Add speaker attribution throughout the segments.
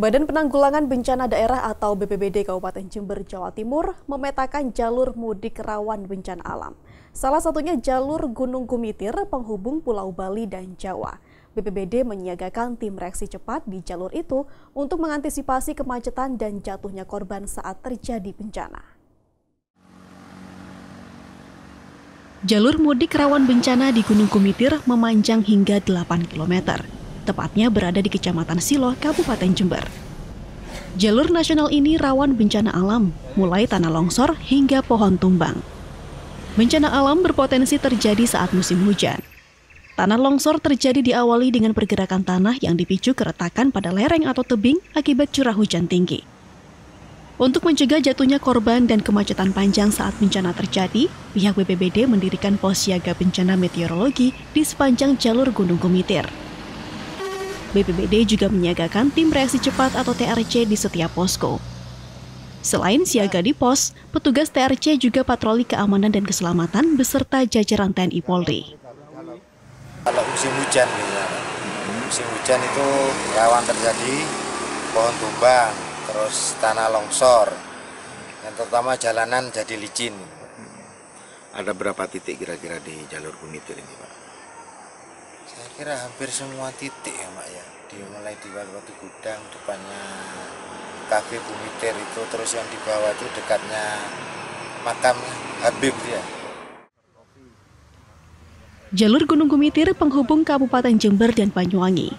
Speaker 1: Badan Penanggulangan Bencana Daerah atau BPBD Kabupaten Jember, Jawa Timur memetakan jalur mudik rawan bencana alam. Salah satunya jalur Gunung Gumitir penghubung Pulau Bali dan Jawa. BPBD menyiagakan tim reaksi cepat di jalur itu untuk mengantisipasi kemacetan dan jatuhnya korban saat terjadi bencana. Jalur mudik rawan bencana di Gunung Gumitir memanjang hingga 8 kilometer tepatnya berada di Kecamatan Silo, Kabupaten Jember. Jalur nasional ini rawan bencana alam, mulai tanah longsor hingga pohon tumbang. Bencana alam berpotensi terjadi saat musim hujan. Tanah longsor terjadi diawali dengan pergerakan tanah yang dipicu keretakan pada lereng atau tebing akibat curah hujan tinggi. Untuk mencegah jatuhnya korban dan kemacetan panjang saat bencana terjadi, pihak BPBD mendirikan pos siaga bencana meteorologi di sepanjang jalur Gunung Gumitir. BPBD juga menyiagakan tim reaksi cepat atau TRC di setiap posko. Selain siaga di pos, petugas TRC juga patroli keamanan dan keselamatan beserta jajaran TNI Polri.
Speaker 2: Kalau musim hujan, ya, musim hujan itu rawan terjadi pohon tumbang, terus tanah longsor, dan terutama jalanan jadi licin.
Speaker 3: Ada berapa titik kira-kira di jalur Gumitir ini, Pak?
Speaker 2: Saya kira hampir semua titik ya Mak ya dimulai di Batu Gudang depannya kafe Bumiter itu terus yang di bawah itu dekatnya makam Habib ya
Speaker 1: Jalur Gunung Gumitir penghubung Kabupaten Jember dan Banyuwangi.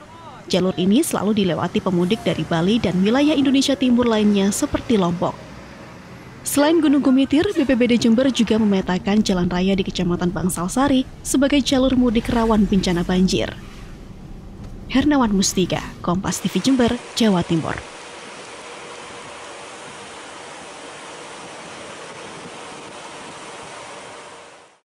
Speaker 1: Jalur ini selalu dilewati pemudik dari Bali dan wilayah Indonesia Timur lainnya seperti Lombok. Selain Gunung Gumitir, BPBD Jember juga memetakan jalan raya di Kecamatan Bangsalsari sebagai jalur mudik rawan bencana banjir. Hernawan Mustika, Kompas TV Jember, Jawa Timur.